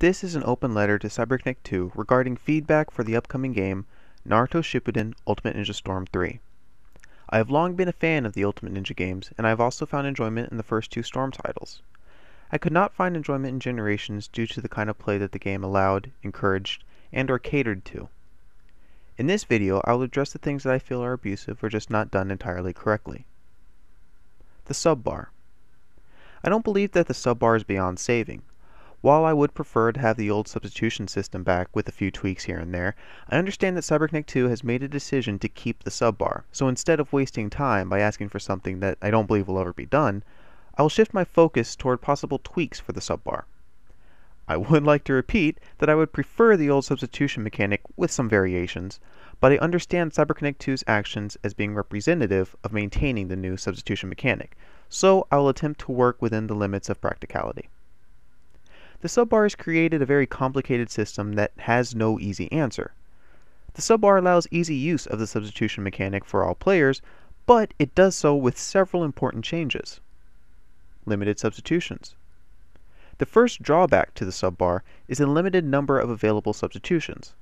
This is an open letter to Cyberconnect 2 regarding feedback for the upcoming game Naruto Shippuden Ultimate Ninja Storm 3. I have long been a fan of the Ultimate Ninja games, and I have also found enjoyment in the first two Storm titles. I could not find enjoyment in Generations due to the kind of play that the game allowed, encouraged, and or catered to. In this video, I will address the things that I feel are abusive or just not done entirely correctly. The sub bar. I don't believe that the sub bar is beyond saving. While I would prefer to have the old substitution system back with a few tweaks here and there, I understand that CyberConnect 2 has made a decision to keep the sub bar, so instead of wasting time by asking for something that I don't believe will ever be done, I will shift my focus toward possible tweaks for the sub bar. I would like to repeat that I would prefer the old substitution mechanic with some variations, but I understand CyberConnect 2's actions as being representative of maintaining the new substitution mechanic, so I will attempt to work within the limits of practicality. The subbar has created a very complicated system that has no easy answer. The subbar allows easy use of the substitution mechanic for all players, but it does so with several important changes. Limited substitutions. The first drawback to the subbar is the limited number of available substitutions.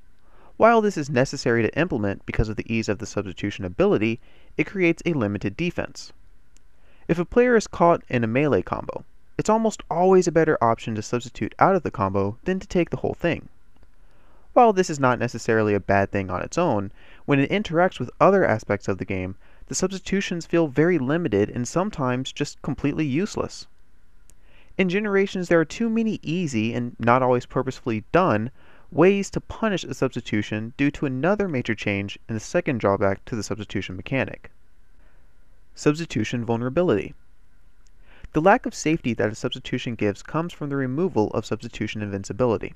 While this is necessary to implement because of the ease of the substitution ability, it creates a limited defense. If a player is caught in a melee combo, it's almost always a better option to substitute out of the combo than to take the whole thing. While this is not necessarily a bad thing on its own, when it interacts with other aspects of the game, the substitutions feel very limited and sometimes just completely useless. In Generations, there are too many easy, and not always purposefully done, ways to punish a substitution due to another major change in the second drawback to the substitution mechanic. Substitution vulnerability. The lack of safety that a substitution gives comes from the removal of substitution invincibility.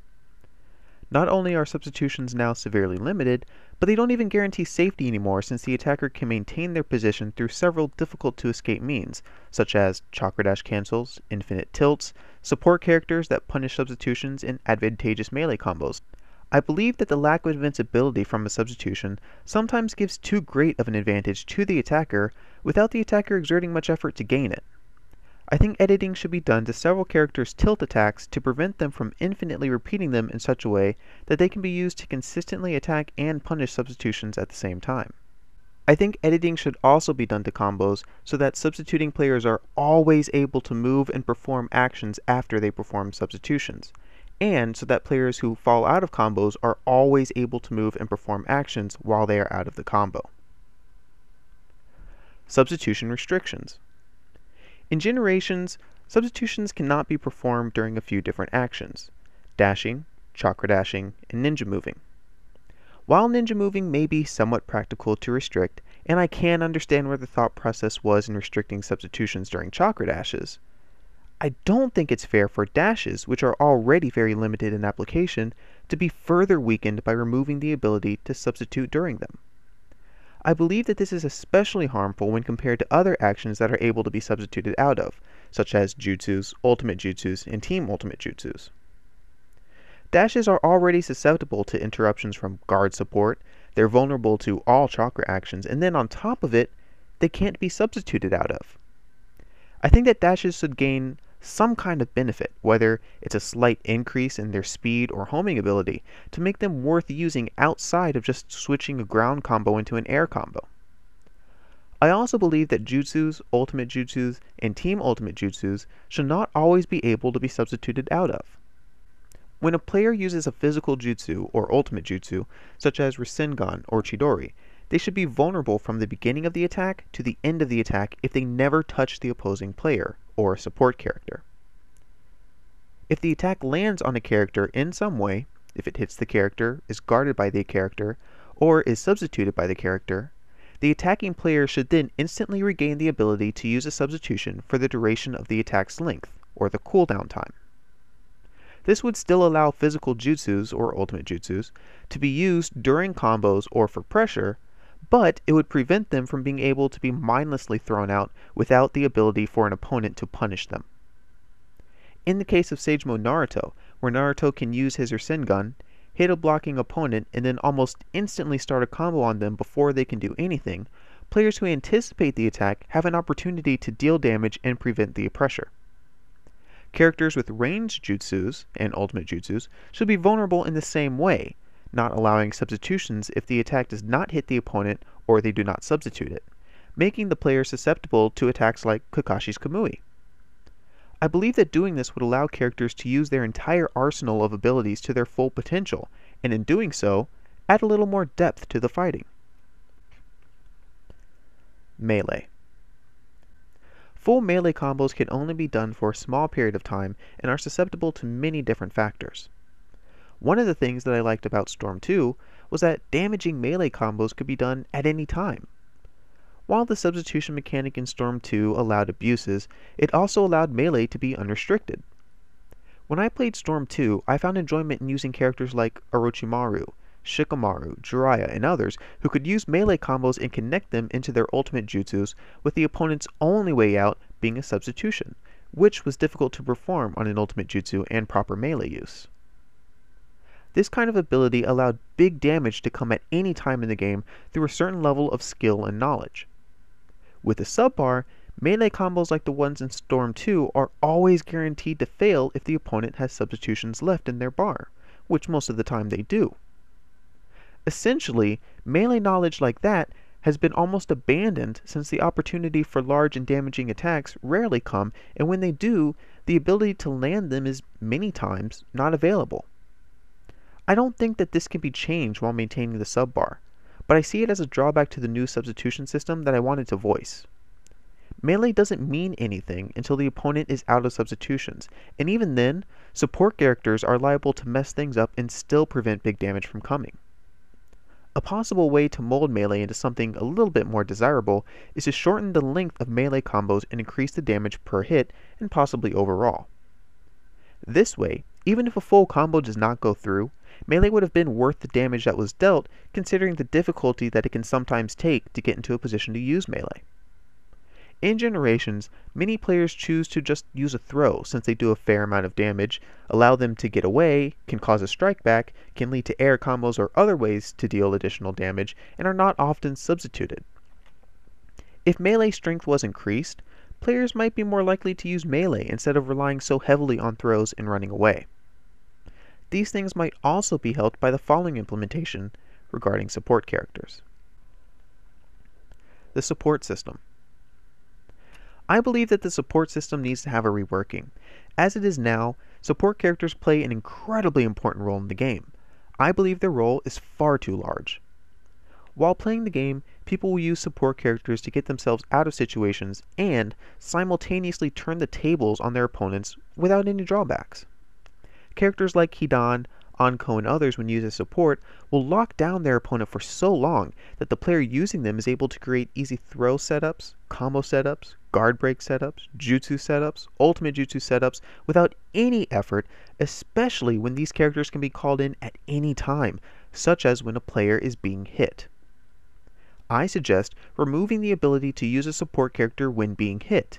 Not only are substitutions now severely limited, but they don't even guarantee safety anymore since the attacker can maintain their position through several difficult to escape means, such as chakra dash cancels, infinite tilts, support characters that punish substitutions, and advantageous melee combos. I believe that the lack of invincibility from a substitution sometimes gives too great of an advantage to the attacker without the attacker exerting much effort to gain it. I think editing should be done to several characters' tilt attacks to prevent them from infinitely repeating them in such a way that they can be used to consistently attack and punish substitutions at the same time. I think editing should also be done to combos so that substituting players are always able to move and perform actions after they perform substitutions, and so that players who fall out of combos are always able to move and perform actions while they are out of the combo. Substitution restrictions. In Generations, substitutions cannot be performed during a few different actions dashing, chakra dashing, and ninja moving. While ninja moving may be somewhat practical to restrict, and I can understand where the thought process was in restricting substitutions during chakra dashes, I don't think it's fair for dashes, which are already very limited in application, to be further weakened by removing the ability to substitute during them. I believe that this is especially harmful when compared to other actions that are able to be substituted out of, such as jutsus, ultimate jutsus, and team ultimate jutsus. Dashes are already susceptible to interruptions from guard support, they're vulnerable to all chakra actions, and then on top of it, they can't be substituted out of. I think that dashes should gain some kind of benefit, whether it's a slight increase in their speed or homing ability, to make them worth using outside of just switching a ground combo into an air combo. I also believe that jutsus, ultimate jutsus, and team ultimate jutsus should not always be able to be substituted out of. When a player uses a physical jutsu or ultimate jutsu, such as Rasengan or Chidori, they should be vulnerable from the beginning of the attack to the end of the attack if they never touch the opposing player, or a support character. If the attack lands on a character in some way, if it hits the character, is guarded by the character, or is substituted by the character, the attacking player should then instantly regain the ability to use a substitution for the duration of the attack's length, or the cooldown time. This would still allow physical jutsus, or ultimate jutsus, to be used during combos or for pressure, but it would prevent them from being able to be mindlessly thrown out without the ability for an opponent to punish them. In the case of Sage Mode Naruto, where Naruto can use his Rasengan, hit a blocking opponent, and then almost instantly start a combo on them before they can do anything, players who anticipate the attack have an opportunity to deal damage and prevent the pressure. characters with ranged jutsus and ultimate jutsus should be vulnerable in the same way, not allowing substitutions if the attack does not hit the opponent or they do not substitute it, making the player susceptible to attacks like Kakashi's Kamui. I believe that doing this would allow characters to use their entire arsenal of abilities to their full potential, and in doing so, add a little more depth to the fighting. Melee. Full melee combos can only be done for a small period of time and are susceptible to many different factors. One of the things that I liked about Storm 2 was that damaging melee combos could be done at any time. While the substitution mechanic in Storm 2 allowed abuses, it also allowed melee to be unrestricted. When I played Storm 2, I found enjoyment in using characters like Orochimaru, Shikamaru, Jiraiya, and others who could use melee combos and connect them into their ultimate jutsus, with the opponent's only way out being a substitution, which was difficult to perform on an ultimate jutsu and proper melee use. This kind of ability allowed big damage to come at any time in the game through a certain level of skill and knowledge. With the subbar, melee combos like the ones in Storm 2 are always guaranteed to fail if the opponent has substitutions left in their bar, which most of the time they do. Essentially, melee knowledge like that has been almost abandoned since the opportunity for large and damaging attacks rarely come, and when they do, the ability to land them is many times not available. I don't think that this can be changed while maintaining the subbar, but I see it as a drawback to the new substitution system that I wanted to voice. Melee doesn't mean anything until the opponent is out of substitutions, and even then, support characters are liable to mess things up and still prevent big damage from coming. A possible way to mold melee into something a little bit more desirable is to shorten the length of melee combos and increase the damage per hit and possibly overall. This way, even if a full combo does not go through, melee would have been worth the damage that was dealt considering the difficulty that it can sometimes take to get into a position to use melee. In Generations, many players choose to just use a throw since they do a fair amount of damage, allow them to get away, can cause a strike back, can lead to air combos or other ways to deal additional damage, and are not often substituted. If melee strength was increased, players might be more likely to use melee instead of relying so heavily on throws and running away. These things might also be helped by the following implementation regarding support characters. The support system. I believe that the support system needs to have a reworking. As it is now, support characters play an incredibly important role in the game. I believe their role is far too large. While playing the game, people will use support characters to get themselves out of situations and simultaneously turn the tables on their opponents without any drawbacks. Characters like Hidan, Anko, and others, when used as support, will lock down their opponent for so long that the player using them is able to create easy throw setups, combo setups, guard break setups, jutsu setups, ultimate jutsu setups without any effort, especially when these characters can be called in at any time, such as when a player is being hit. I suggest removing the ability to use a support character when being hit.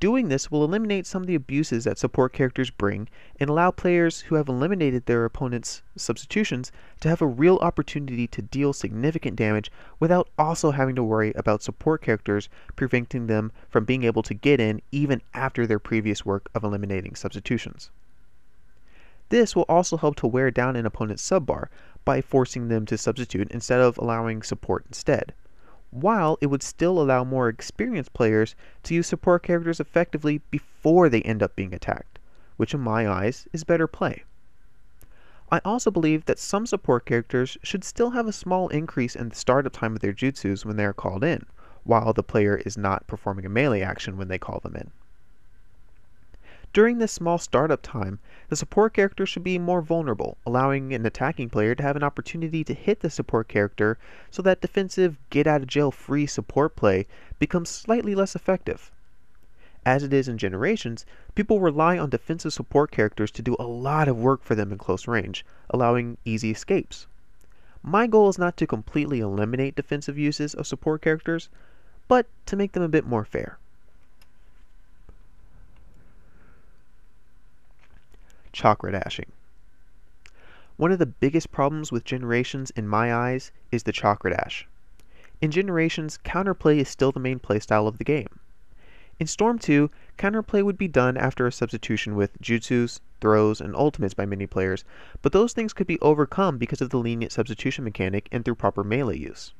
Doing this will eliminate some of the abuses that support characters bring and allow players who have eliminated their opponent's substitutions to have a real opportunity to deal significant damage without also having to worry about support characters preventing them from being able to get in even after their previous work of eliminating substitutions. This will also help to wear down an opponent's subbar by forcing them to substitute instead of allowing support instead while it would still allow more experienced players to use support characters effectively before they end up being attacked, which in my eyes is better play. I also believe that some support characters should still have a small increase in the startup time of their jutsus when they are called in, while the player is not performing a melee action when they call them in. During this small startup time, the support character should be more vulnerable, allowing an attacking player to have an opportunity to hit the support character so that defensive get out of jail free support play becomes slightly less effective. As it is in Generations, people rely on defensive support characters to do a lot of work for them in close range, allowing easy escapes. My goal is not to completely eliminate defensive uses of support characters, but to make them a bit more fair. Chakra dashing. One of the biggest problems with Generations in my eyes is the chakra dash. In Generations, counterplay is still the main playstyle of the game. In Storm 2, counterplay would be done after a substitution with jutsus, throws, and ultimates by many players, but those things could be overcome because of the lenient substitution mechanic and through proper melee use.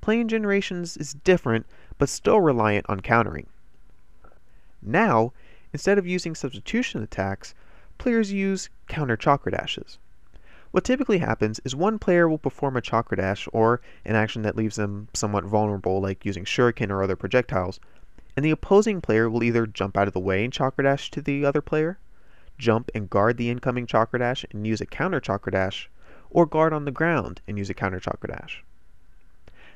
Playing Generations is different, but still reliant on countering. Now, instead of using substitution attacks, players use counter chakra dashes. What typically happens is one player will perform a chakra dash or an action that leaves them somewhat vulnerable like using shuriken or other projectiles, and the opposing player will either jump out of the way and chakra dash to the other player, jump and guard the incoming chakra dash and use a counter chakra dash, or guard on the ground and use a counter chakra dash.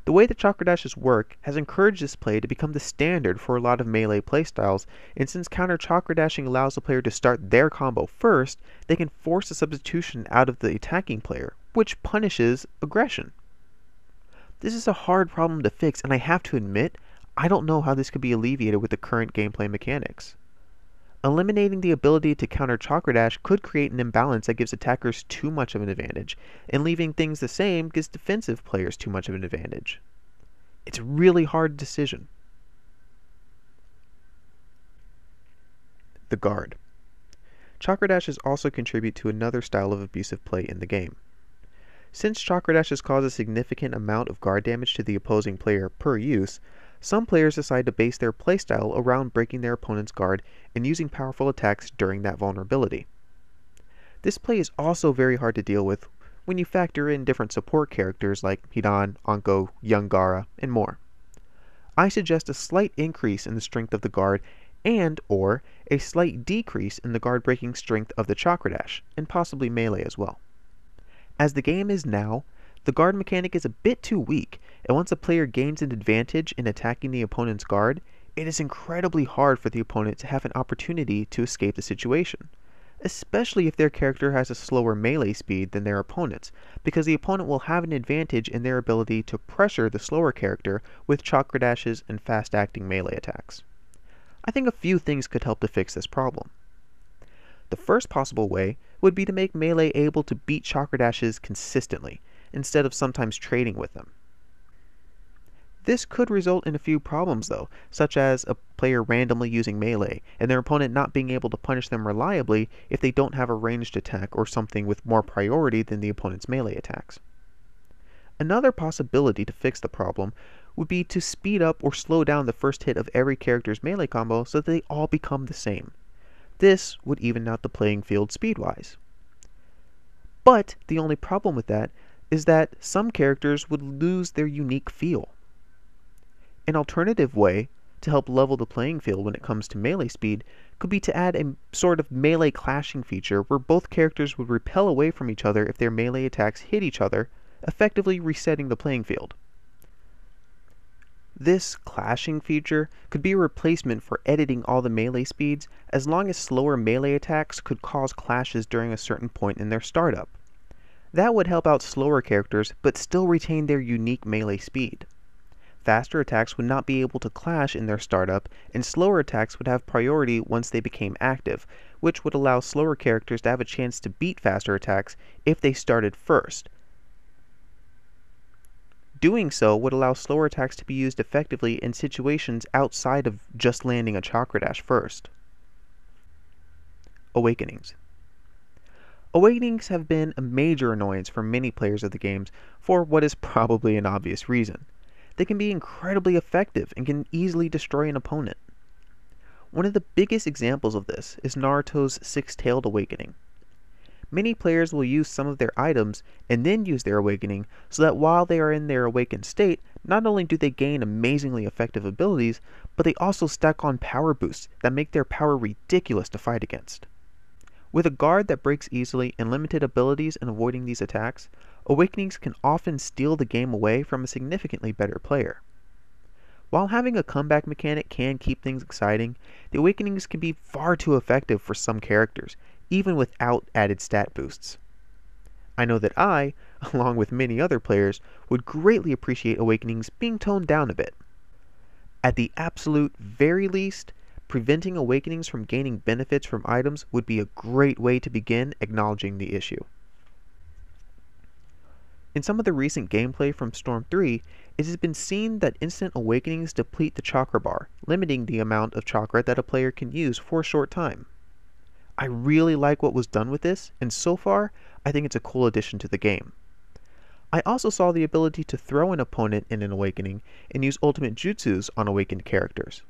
The way that Chakra Dashes work has encouraged this play to become the standard for a lot of melee playstyles, and since counter Chakra Dashing allows the player to start their combo first, they can force a substitution out of the attacking player, which punishes aggression. This is a hard problem to fix, and I have to admit, I don't know how this could be alleviated with the current gameplay mechanics. Eliminating the ability to counter Chakra Dash could create an imbalance that gives attackers too much of an advantage, and leaving things the same gives defensive players too much of an advantage. It's a really hard decision. The Guard. Chakra Dashes also contribute to another style of abusive play in the game. Since Chakra Dashes cause a significant amount of guard damage to the opposing player per use, some players decide to base their playstyle around breaking their opponent's guard and using powerful attacks during that vulnerability. This play is also very hard to deal with when you factor in different support characters like Hidan, Anko, Young Gaara, and more. I suggest a slight increase in the strength of the guard and or a slight decrease in the guard breaking strength of the Chakra Dash, and possibly melee as well. As the game is now, the guard mechanic is a bit too weak, and once a player gains an advantage in attacking the opponent's guard, it is incredibly hard for the opponent to have an opportunity to escape the situation. Especially if their character has a slower melee speed than their opponent's, because the opponent will have an advantage in their ability to pressure the slower character with chakra dashes and fast acting melee attacks. I think a few things could help to fix this problem. The first possible way would be to make melee able to beat chakra dashes consistently, instead of sometimes trading with them. This could result in a few problems though, such as a player randomly using melee, and their opponent not being able to punish them reliably if they don't have a ranged attack or something with more priority than the opponent's melee attacks. Another possibility to fix the problem would be to speed up or slow down the first hit of every character's melee combo so that they all become the same. This would even out the playing field speed-wise. But the only problem with that is that some characters would lose their unique feel. An alternative way to help level the playing field when it comes to melee speed could be to add a sort of melee clashing feature where both characters would repel away from each other if their melee attacks hit each other, effectively resetting the playing field. This clashing feature could be a replacement for editing all the melee speeds as long as slower melee attacks could cause clashes during a certain point in their startup. That would help out slower characters, but still retain their unique melee speed. Faster attacks would not be able to clash in their startup, and slower attacks would have priority once they became active, which would allow slower characters to have a chance to beat faster attacks if they started first. Doing so would allow slower attacks to be used effectively in situations outside of just landing a chakra dash first. Awakenings. Awakenings have been a major annoyance for many players of the games for what is probably an obvious reason. They can be incredibly effective and can easily destroy an opponent. One of the biggest examples of this is Naruto's Six-Tailed Awakening. Many players will use some of their items and then use their awakening so that while they are in their awakened state, not only do they gain amazingly effective abilities, but they also stack on power boosts that make their power ridiculous to fight against. With a guard that breaks easily and limited abilities in avoiding these attacks, Awakenings can often steal the game away from a significantly better player. While having a comeback mechanic can keep things exciting, the Awakenings can be far too effective for some characters, even without added stat boosts. I know that I, along with many other players, would greatly appreciate Awakenings being toned down a bit. At the absolute very least, Preventing awakenings from gaining benefits from items would be a great way to begin acknowledging the issue. In some of the recent gameplay from Storm 3, it has been seen that instant awakenings deplete the chakra bar, limiting the amount of chakra that a player can use for a short time. I really like what was done with this, and so far, I think it's a cool addition to the game. I also saw the ability to throw an opponent in an awakening and use ultimate jutsus on awakened characters.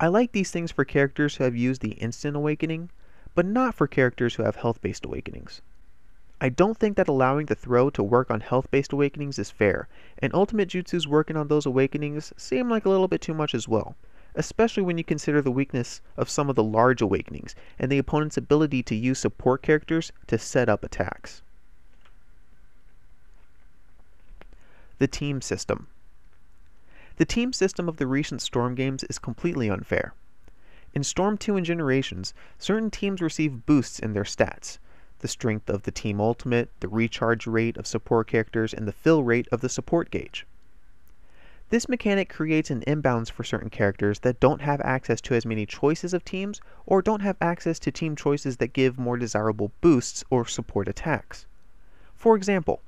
I like these things for characters who have used the instant awakening, but not for characters who have health-based awakenings. I don't think that allowing the throw to work on health-based awakenings is fair, and ultimate jutsus working on those awakenings seem like a little bit too much as well, especially when you consider the weakness of some of the large awakenings and the opponent's ability to use support characters to set up attacks. The team system. The team system of the recent Storm games is completely unfair. In Storm 2 and Generations, certain teams receive boosts in their stats, the strength of the team ultimate, the recharge rate of support characters, and the fill rate of the support gauge. This mechanic creates an imbalance for certain characters that don't have access to as many choices of teams or don't have access to team choices that give more desirable boosts or support attacks. For example,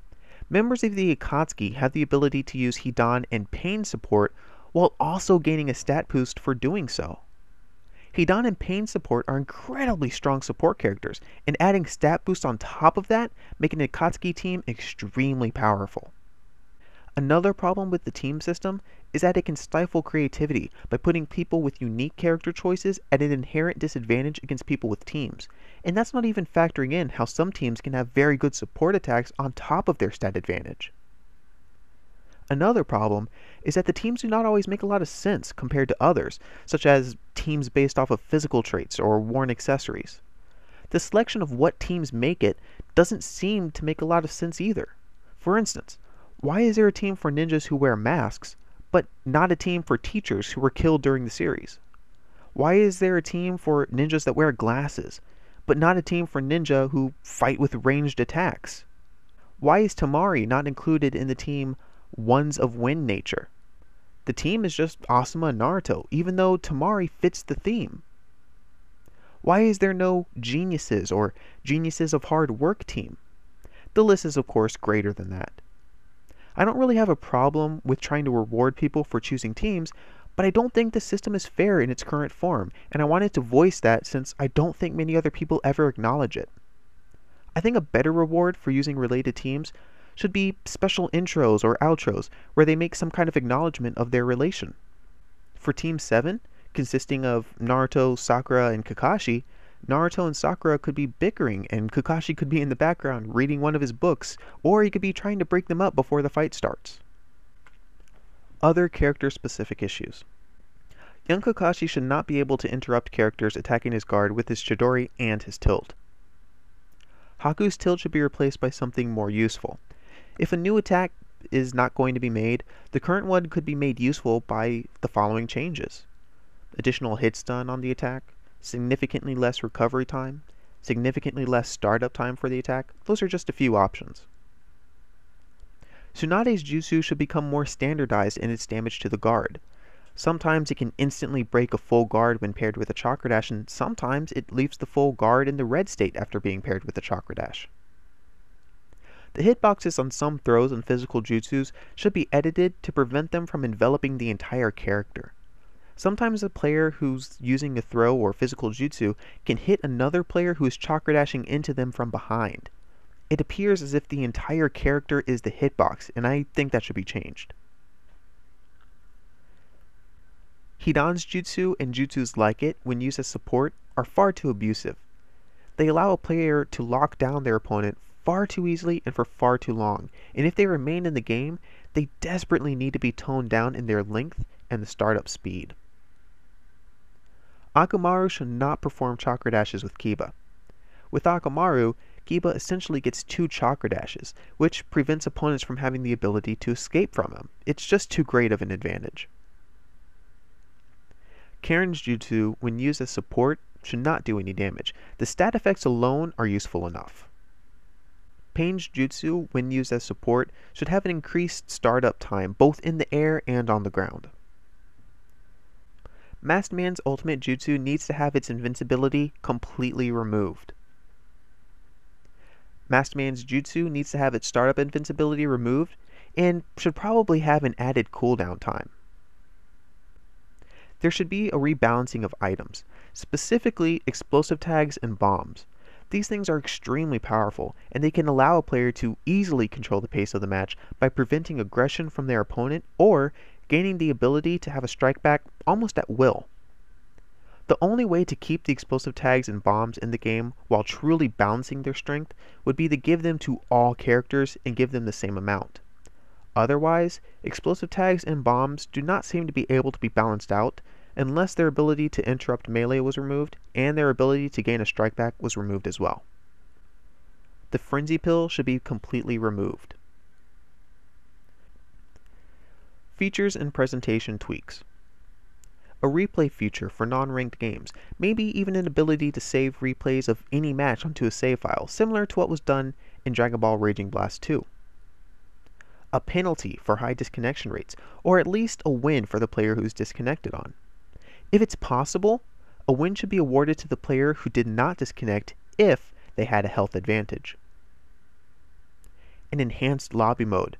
Members of the Akatsuki have the ability to use Hidan and Pain support while also gaining a stat boost for doing so. Hidan and Pain support are incredibly strong support characters, and adding stat boost on top of that make an Akatsuki team extremely powerful. Another problem with the team system is that it can stifle creativity by putting people with unique character choices at an inherent disadvantage against people with teams. And that's not even factoring in how some teams can have very good support attacks on top of their stat advantage. Another problem is that the teams do not always make a lot of sense compared to others, such as teams based off of physical traits or worn accessories. The selection of what teams make it doesn't seem to make a lot of sense either. For instance, why is there a team for ninjas who wear masks, but not a team for teachers who were killed during the series? Why is there a team for ninjas that wear glasses, but not a team for ninja who fight with ranged attacks? Why is Temari not included in the team Ones of Wind Nature? The team is just Asuma and Naruto, even though Temari fits the theme. Why is there no Geniuses or Geniuses of Hard Work team? The list is of course greater than that. I don't really have a problem with trying to reward people for choosing teams, but I don't think the system is fair in its current form, and I wanted to voice that since I don't think many other people ever acknowledge it. I think a better reward for using related teams should be special intros or outros where they make some kind of acknowledgement of their relation. For Team 7, consisting of Naruto, Sakura, and Kakashi, Naruto and Sakura could be bickering and Kakashi could be in the background reading one of his books, or he could be trying to break them up before the fight starts. Other character-specific issues. Young Kakashi should not be able to interrupt characters attacking his guard with his Chidori and his tilt. Haku's tilt should be replaced by something more useful. If a new attack is not going to be made, the current one could be made useful by the following changes. Additional hit stun on the attack, significantly less recovery time, significantly less startup time for the attack, those are just a few options. Tsunade's jutsu should become more standardized in its damage to the guard. Sometimes it can instantly break a full guard when paired with a chakra dash, and sometimes it leaves the full guard in the red state after being paired with a chakra dash. The hitboxes on some throws and physical jutsus should be edited to prevent them from enveloping the entire character. Sometimes a player who's using a throw or physical jutsu can hit another player who is chakra dashing into them from behind. It appears as if the entire character is the hitbox, and I think that should be changed. Hidan's jutsu and jutsus like it, when used as support, are far too abusive. They allow a player to lock down their opponent far too easily and for far too long, and if they remain in the game, they desperately need to be toned down in their length and the startup speed. Akamaru should not perform chakra dashes with Kiba. With Akamaru, Kiba essentially gets two chakra dashes, which prevents opponents from having the ability to escape from him. It's just too great of an advantage. Karin's jutsu, when used as support, should not do any damage. The stat effects alone are useful enough. Pain's jutsu, when used as support, should have an increased startup time both in the air and on the ground. Masked Man's ultimate jutsu needs to have its invincibility completely removed. Masked Man's jutsu needs to have its startup invincibility removed, and should probably have an added cooldown time. There should be a rebalancing of items, specifically explosive tags and bombs. These things are extremely powerful, and they can allow a player to easily control the pace of the match by preventing aggression from their opponent or gaining the ability to have a strike back almost at will. The only way to keep the explosive tags and bombs in the game while truly balancing their strength would be to give them to all characters and give them the same amount. Otherwise, explosive tags and bombs do not seem to be able to be balanced out unless their ability to interrupt melee was removed and their ability to gain a strike back was removed as well. The Frenzy Pill should be completely removed. Features and presentation tweaks a replay feature for non-ranked games, maybe even an ability to save replays of any match onto a save file, similar to what was done in Dragon Ball Raging Blast 2. A penalty for high disconnection rates, or at least a win for the player who's disconnected on. If it's possible, a win should be awarded to the player who did not disconnect if they had a health advantage. An enhanced lobby mode.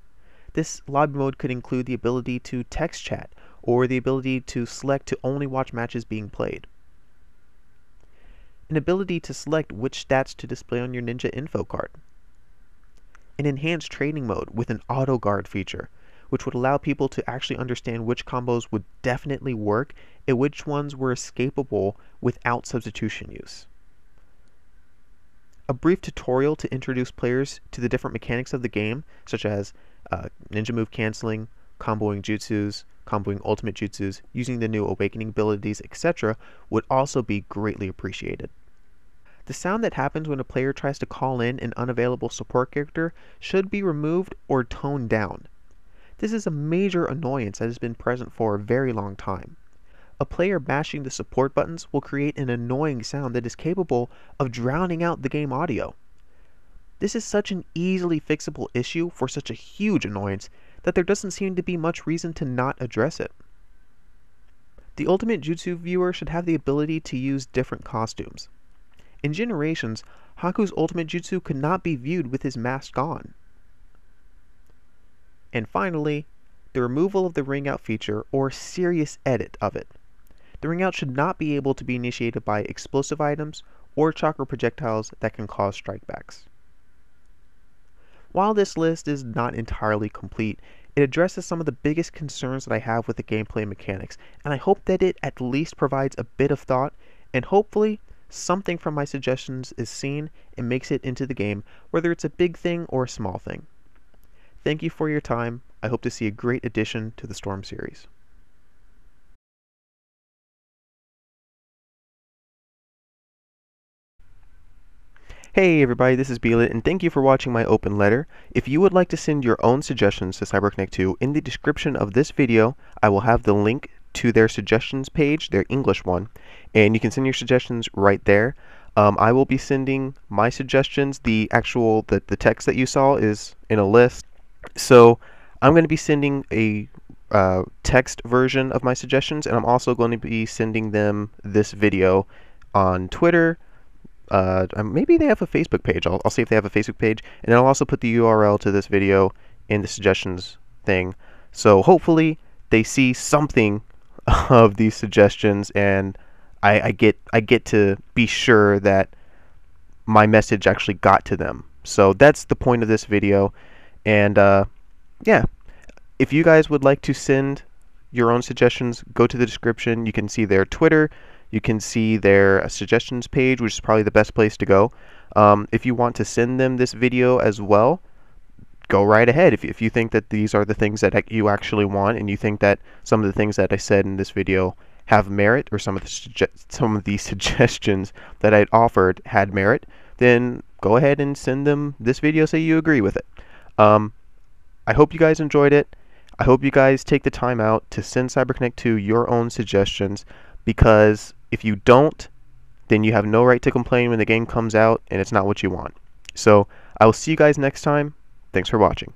This lobby mode could include the ability to text chat or the ability to select to only watch matches being played. An ability to select which stats to display on your Ninja info card. An enhanced training mode with an auto guard feature, which would allow people to actually understand which combos would definitely work and which ones were escapable without substitution use. A brief tutorial to introduce players to the different mechanics of the game, such as uh, ninja move canceling, comboing jutsus, comboing ultimate jutsus, using the new awakening abilities, etc., would also be greatly appreciated. The sound that happens when a player tries to call in an unavailable support character should be removed or toned down. This is a major annoyance that has been present for a very long time. A player mashing the support buttons will create an annoying sound that is capable of drowning out the game audio. This is such an easily fixable issue for such a huge annoyance that there doesn't seem to be much reason to not address it. The Ultimate Jutsu viewer should have the ability to use different costumes. In Generations, Haku's Ultimate Jutsu could not be viewed with his mask on. And finally, the removal of the ringout feature or serious edit of it. The ringout should not be able to be initiated by explosive items or chakra projectiles that can cause strikebacks. While this list is not entirely complete, it addresses some of the biggest concerns that I have with the gameplay mechanics, and I hope that it at least provides a bit of thought, and hopefully something from my suggestions is seen and makes it into the game, whether it's a big thing or a small thing. Thank you for your time. I hope to see a great addition to the Storm series. Hey everybody, this is B-Lit, and thank you for watching my open letter. If you would like to send your own suggestions to CyberConnect 2, in the description of this video, I will have the link to their suggestions page, their English one, and you can send your suggestions right there. Um, I will be sending my suggestions. The actual, the, the text that you saw is in a list. So I'm going to be sending a uh, text version of my suggestions, and I'm also going to be sending them this video on Twitter, uh, um, maybe they have a Facebook page. I'll, I'll see if they have a Facebook page, and I'll also put the URL to this video in the suggestions thing. So hopefully they see something of these suggestions, and I, I get I get to be sure that my message actually got to them. So that's the point of this video, and uh, yeah, if you guys would like to send your own suggestions, go to the description. You can see their Twitter, you can see their suggestions page, which is probably the best place to go. Um, if you want to send them this video as well, go right ahead. If, if you think that these are the things that you actually want, and you think that some of the things that I said in this video have merit, or some of the some of the suggestions that I'd offered had merit, then go ahead and send them this video so you agree with it. Um, I hope you guys enjoyed it. I hope you guys take the time out to send CyberConnect 2 your own suggestions because if you don't, then you have no right to complain when the game comes out and it's not what you want. So I will see you guys next time. Thanks for watching.